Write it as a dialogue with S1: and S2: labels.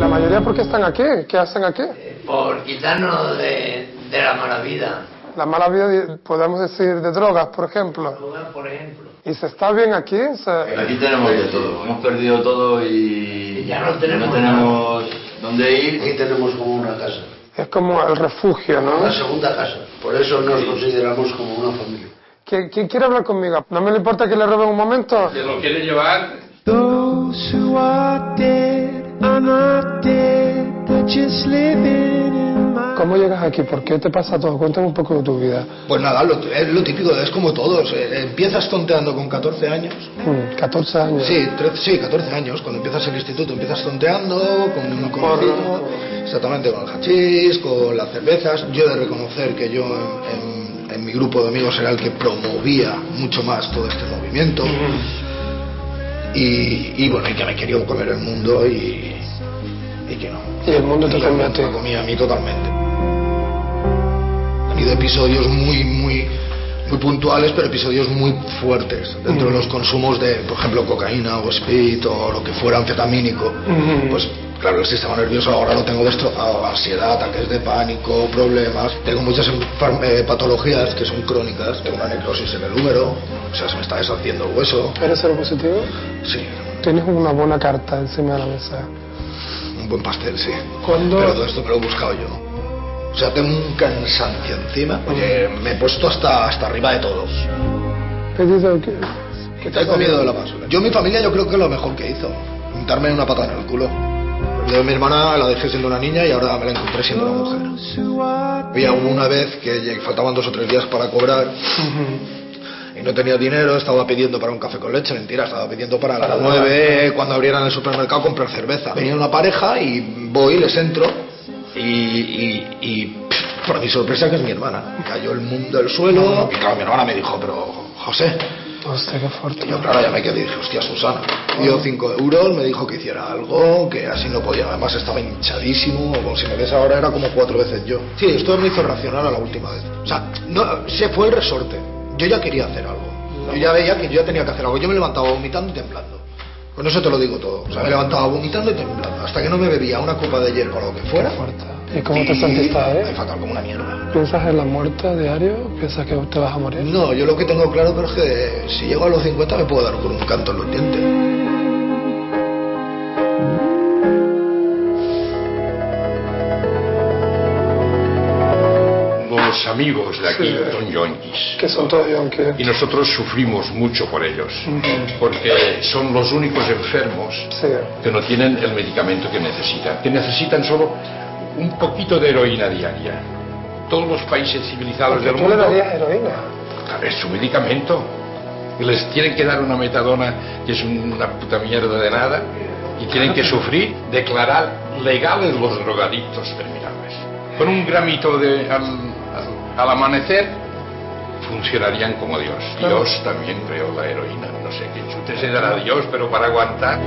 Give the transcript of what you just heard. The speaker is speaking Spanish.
S1: ¿La mayoría por qué están aquí? ¿Qué hacen aquí?
S2: Por quitarnos de, de la mala vida.
S1: La mala vida, podemos decir, de drogas, por ejemplo.
S2: Drogas, por ejemplo.
S1: ¿Y se está bien aquí? Se-
S3: Aquí tenemos de todo. Hemos perdido todo y
S2: Ya no tenemos
S3: tenemos dónde ir.
S4: Aquí tenemos como una casa,
S1: Es como el refugio, ¿no?
S4: segunda casa. Por eso nos consideramos como una familia.
S1: ¿Quién, quién quiere hablar conmigo? ¿No me le importa que le robe un momento?
S5: ¿Se lo quiere llevar?
S6: Those who are dead
S1: ¿Cómo llegas aquí? ¿Por qué te pasa todo? Cuéntame un poco de tu vida.
S7: Pues nada, lo, es lo típico, es como todos. eh, empiezas tonteando con 14 años.
S1: Mm, 14 años.
S7: Sí, 13, sí, 14 años. Cuando empiezas el instituto empiezas tonteando con un conocido, exactamente, con el hachís, con las cervezas. Yo he de reconocer que yo en, en- en mi grupo de amigos era el que promovía mucho más todo este movimiento. Y, y bueno, y que me quería comer el mundo y, y que no.
S1: Y el mundo te
S7: Y. Me comía a mí totalmente. Han habido episodios muy, muy, muy puntuales, pero episodios muy fuertes dentro de los consumos de, por ejemplo, cocaína o speed o lo que fuera anfetamínico. Pues claro, el sistema nervioso ahora lo tengo destrozado, ansiedad, ataques de pánico, problemas. Tengo muchas eh, patologías que son crónicas, tengo una necrosis en el húmero, o sea, se me está deshaciendo el hueso.
S1: ¿Eres positivo?
S7: Sí,
S1: Tienes una buena carta encima de la mesa.
S7: un buen pastel, sí.
S1: ¿Cuándo-
S7: Pero todo esto me lo he buscado yo. O sea, tengo un cansancio encima. Oye, me he puesto hasta, hasta arriba de todos.
S1: Pedido que...
S7: Que tengo miedo de la basura. Yo, mi familia, yo creo que es lo mejor que hizo. Untarme una pata en el culo. Yo, mi hermana la dejé siendo una niña y ahora me la encontré siendo una mujer. Había una vez que faltaban dos o tres días para cobrar y no tenía dinero, estaba pidiendo para un café con leche, mentira, estaba pidiendo para las nueve cuando abrieran el supermercado comprar cerveza. Venía una pareja y voy, les entro y, y, y, para mi sorpresa que es mi hermana. Cayó el mundo del suelo y claro, mi hermana me dijo, pero José,
S1: Hostia, qué fuerte.
S7: y yo claro, ya me quedé y dije, hostia, Susana. Dio cinco euros, me dijo que hiciera algo, que así no podía, además estaba hinchadísimo, como si me ves ahora era como cuatro veces yo. Sí, esto me hizo reaccionar a la última vez. O sea, no, se fue el resorte. Yo ya quería hacer algo. Yo ya veía que yo ya tenía que hacer algo. Yo me levantaba vomitando y temblando. Con eso te lo digo todo. O sea, me levantaba vomitando y temblando. Hasta que no me bebía una copa de hierba o lo que fuera.
S1: fuerte. ¿Y cómo te sentiste ahí?
S7: fatal como una mierda.
S1: ¿Piensas en la muerte a diario? ¿Piensas que te vas a morir?
S7: No, yo lo que tengo claro pero es que si llego a los 50 me puedo dar con un canto en los dientes.
S5: Los amigos de aquí
S1: Sí.
S5: son yonkis.
S1: Que son todos yonkis.
S5: Y nosotros sufrimos mucho por ellos, porque son los únicos enfermos
S1: Sí.
S5: que no tienen el medicamento que necesitan, que necesitan solo un poquito de heroína diaria. Todos los países civilizados del
S1: ¿Tú le
S5: mundo
S1: darías heroína?
S5: es su medicamento. Y les tienen que dar una metadona que es una puta mierda de nada y tienen que sufrir, declarar legales los drogadictos terminales. Con un gramito de al, al- al amanecer funcionarían como Dios. Dios también creó la heroína. No sé qué chute se dará Dios, pero para aguantar.